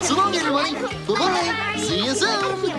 So long, everybody. Bye-bye. See you soon.